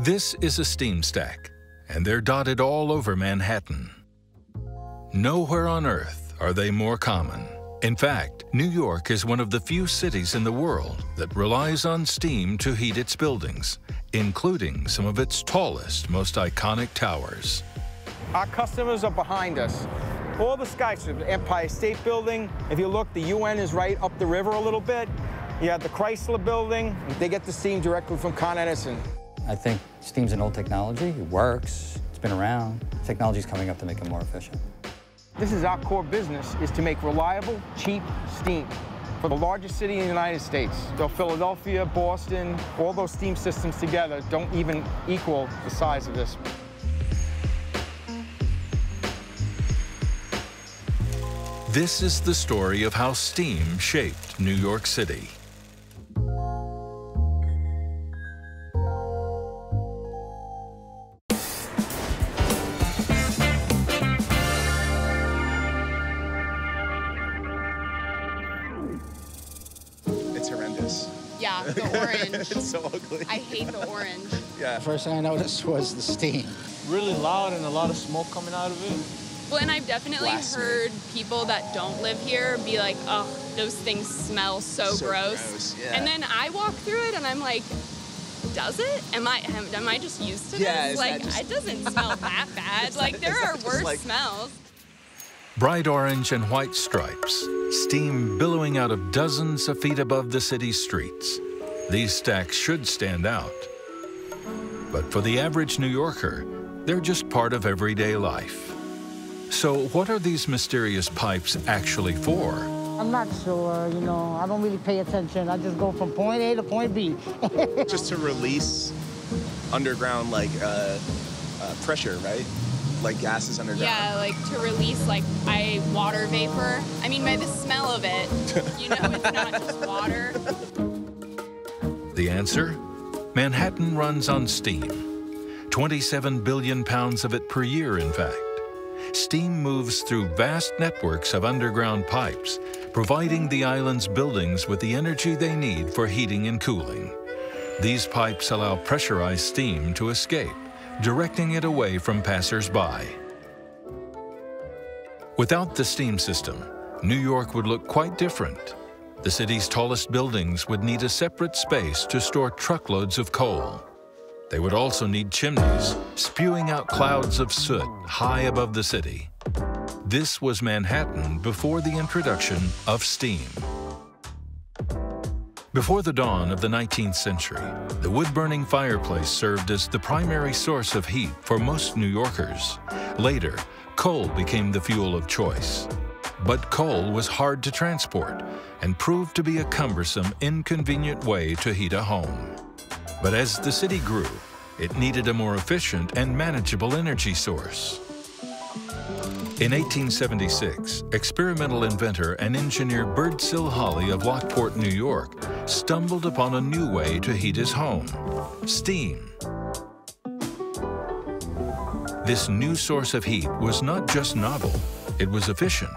This is a steam stack, and they're dotted all over Manhattan. Nowhere on Earth are they more common. In fact, New York is one of the few cities in the world that relies on steam to heat its buildings, including some of its tallest, most iconic towers. Our customers are behind us. All the skyscrapers, Empire State Building, if you look, the UN is right up the river a little bit. You have the Chrysler Building. They get the steam directly from Con Edison. I think steam's an old technology. It works. It's been around. Technology's coming up to make it more efficient. This is our core business, is to make reliable, cheap steam for the largest city in the United States. So Philadelphia, Boston, all those steam systems together don't even equal the size of this. This is the story of how steam shaped New York City. Yeah, the orange. it's so ugly. I hate the orange. Yeah. First thing I noticed was the steam. Really loud and a lot of smoke coming out of it. Well, and I've definitely Blasphemy. heard people that don't live here be like, oh, those things smell so, So gross. gross, yeah. And then I walk through it and I'm like, does it? Am I am, am I just used to Yeah, this? that Like, just- it doesn't smell that bad. like, there is that are worse like- smells. Bright orange and white stripes, steam billowing out of dozens of feet above the city's streets. These stacks should stand out. But for the average New Yorker, they're just part of everyday life. So what are these mysterious pipes actually for? I'm not sure, you know, I don't really pay attention. I just go from point A to point B. Just to release underground like uh, uh, pressure, right? Like gases underground. Yeah, like to release like I water vapor. I mean, by the smell of it, you know, it's not just water. The answer? Manhattan runs on steam. 27 billion pounds of it per year, in fact. Steam moves through vast networks of underground pipes, providing the island's buildings with the energy they need for heating and cooling. These pipes allow pressurized steam to escape, directing it away from passers-by. Without the steam system, New York would look quite different. The city's tallest buildings would need a separate space to store truckloads of coal. They would also need chimneys, spewing out clouds of soot high above the city. This was Manhattan before the introduction of steam. Before the dawn of the 19th century, the wood-burning fireplace served as the primary source of heat for most New Yorkers. Later, coal became the fuel of choice. But coal was hard to transport and proved to be a cumbersome, inconvenient way to heat a home. But as the city grew, it needed a more efficient and manageable energy source. In 1876, experimental inventor and engineer Birdsill Holly of Lockport, New York, stumbled upon a new way to heat his home steam. This new source of heat was not just novel, it was efficient.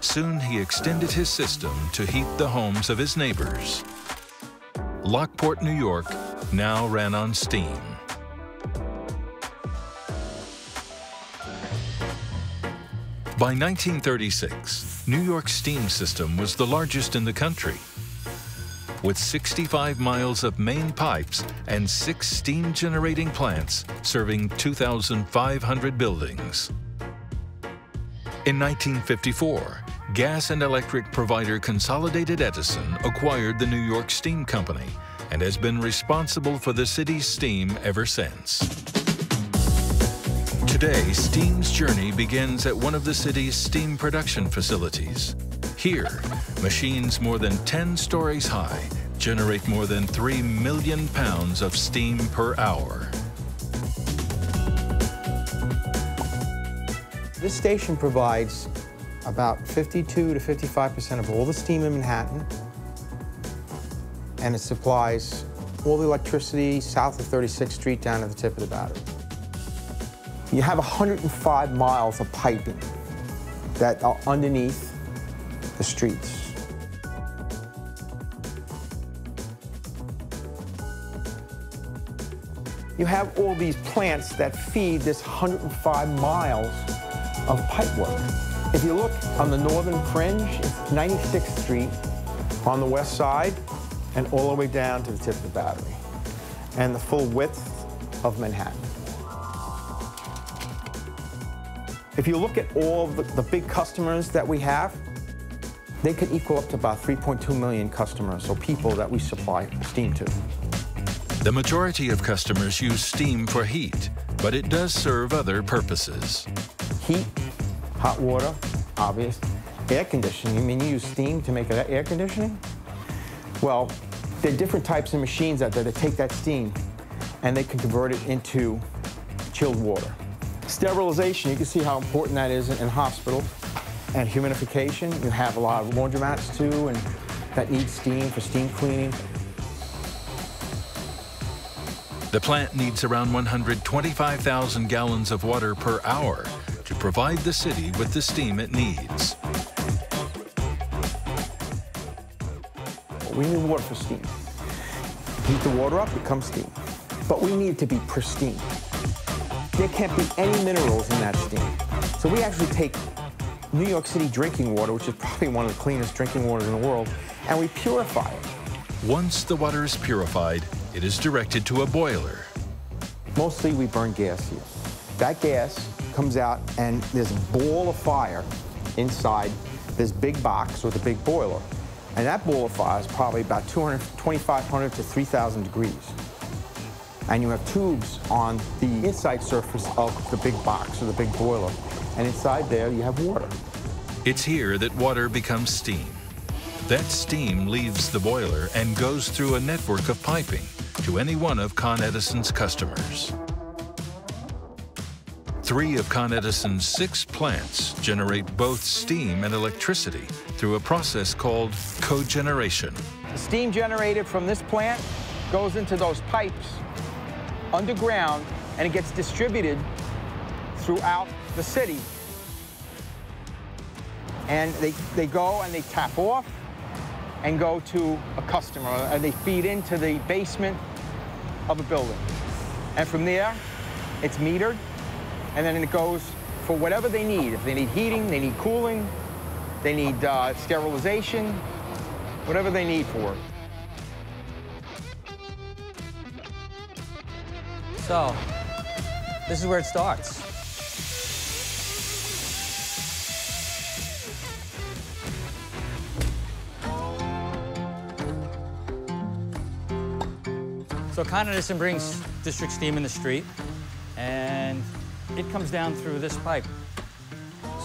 Soon he extended his system to heat the homes of his neighbors. Lockport, New York now ran on steam. By 1936, New York's steam system was the largest in the country. With 65 miles of main pipes and six steam generating plants serving 2,500 buildings. In 1954, gas and electric provider Consolidated Edison acquired the New York Steam Company and has been responsible for the city's steam ever since. Today, steam's journey begins at one of the city's steam production facilities. Here, machines more than 10 stories high generate more than 3 million pounds of steam per hour. This station provides about 52 to 55% of all the steam in Manhattan, and it supplies all the electricity south of 36th Street down to the tip of the battery. You have 105 miles of piping that are underneath the streets. you have all these plants that feed this 105 miles of pipework. If you look on the northern fringe, it's 96th Street on the west side and all the way down to the tip of the battery and the full width of Manhattan. If you look at all the, the big customers that we have, they could equal up to about 3.2 million customers, so people that we supply steam to. The majority of customers use steam for heat, but it does serve other purposes. Heat, hot water, obvious. Air conditioning, you mean you use steam to make air conditioning? Well, there are different types of machines out there that take that steam and they can convert it into chilled water. Sterilization, you can see how important that is in, in hospitals. And humidification, you have a lot of laundromats too, and that need steam for steam cleaning. The plant needs around 125,000 gallons of water per hour to provide the city with the steam it needs. We need water for steam. Heat the water up, it becomes steam. But we need it to be pristine. There can't be any minerals in that steam. So we actually take New York City drinking water, which is probably one of the cleanest drinking waters in the world, and we purify it. Once the water is purified, it is directed to a boiler. Mostly we burn gas here. That gas comes out and there's a ball of fire inside this big box with a big boiler. And that ball of fire is probably about 200, 2,500 to 3,000 degrees. And you have tubes on the inside surface of the big box or the big boiler. And inside there you have water. It's here that water becomes steam. That steam leaves the boiler and goes through a network of piping to any one of Con Edison's customers. Three of Con Edison's six plants generate both steam and electricity through a process called cogeneration. The steam generated from this plant goes into those pipes underground and it gets distributed throughout the city. And they, they go and they tap off and go to a customer and they feed into the basement of a building. And from there, it's metered and then it goes for whatever they need. If they need heating, they need cooling, they need uh, sterilization, whatever they need for. So, this is where it starts. So Con Edison brings district steam in the street, it comes down through this pipe.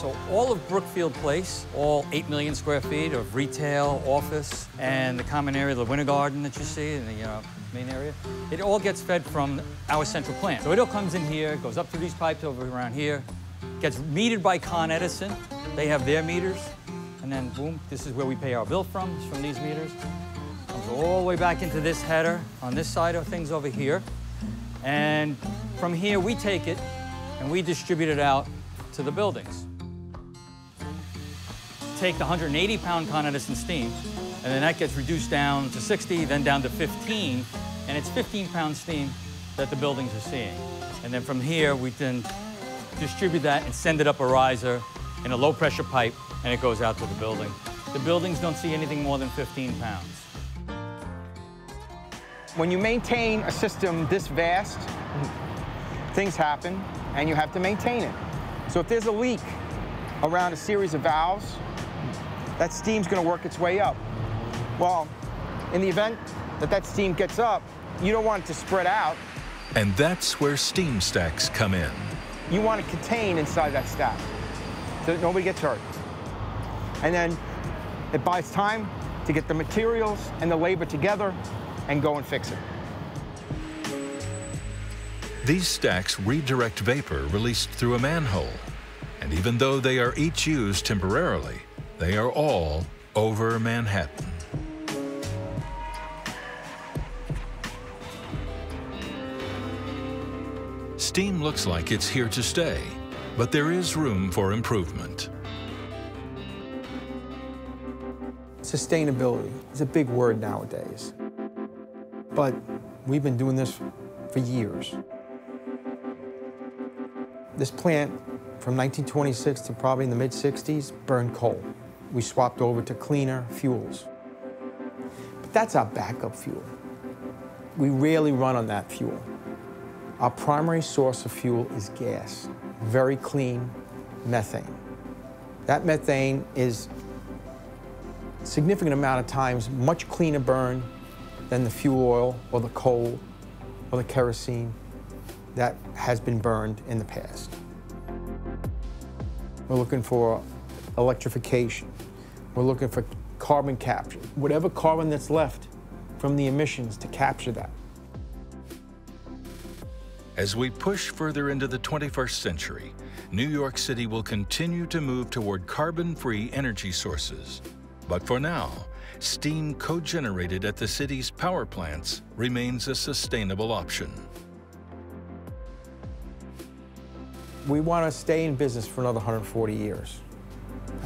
So all of Brookfield Place, all 8 million square feet of retail, office, and the common area, the Winter Garden that you see in the main area, it all gets fed from our central plant. So it all comes in here, goes up through these pipes over around here, gets metered by Con Edison. They have their meters, and then boom, this is where we pay our bill from, is from these meters. Comes all the way back into this header on this side of things over here. And from here, we take it and we distribute it out to the buildings. Take the 180 pound Con Edison steam, and then that gets reduced down to 60, then down to 15, and it's 15 pound steam that the buildings are seeing. And then from here, we then distribute that and send it up a riser in a low pressure pipe, and it goes out to the building. The buildings don't see anything more than 15 pounds. When you maintain a system this vast, things happen, and you have to maintain it. So if there's a leak around a series of valves, that steam's gonna work its way up. Well, in the event that that steam gets up, you don't want it to spread out. And that's where steam stacks come in. You want to contain inside that stack so that nobody gets hurt. And then it buys time to get the materials and the labor together and go and fix it. These stacks redirect vapor released through a manhole. And even though they are each used temporarily, they are all over Manhattan. Steam looks like it's here to stay, but there is room for improvement. Sustainability is a big word nowadays. But we've been doing this for years. This plant, from 1926 to probably in the mid-60s, burned coal. We swapped over to cleaner fuels. But that's our backup fuel. We rarely run on that fuel. Our primary source of fuel is gas, very clean methane. That methane is significant amount of times much cleaner burn than the fuel oil or the coal or the kerosene that has been burned in the past. We're looking for electrification. We're looking for carbon capture, whatever carbon that's left from the emissions to capture that. As we push further into the 21st century, New York City will continue to move toward carbon-free energy sources. But for now, steam co-generated at the city's power plants remains a sustainable option. We want to stay in business for another 140 years.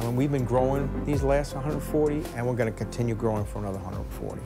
I mean, we've been growing these last 140, and we're going to continue growing for another 140.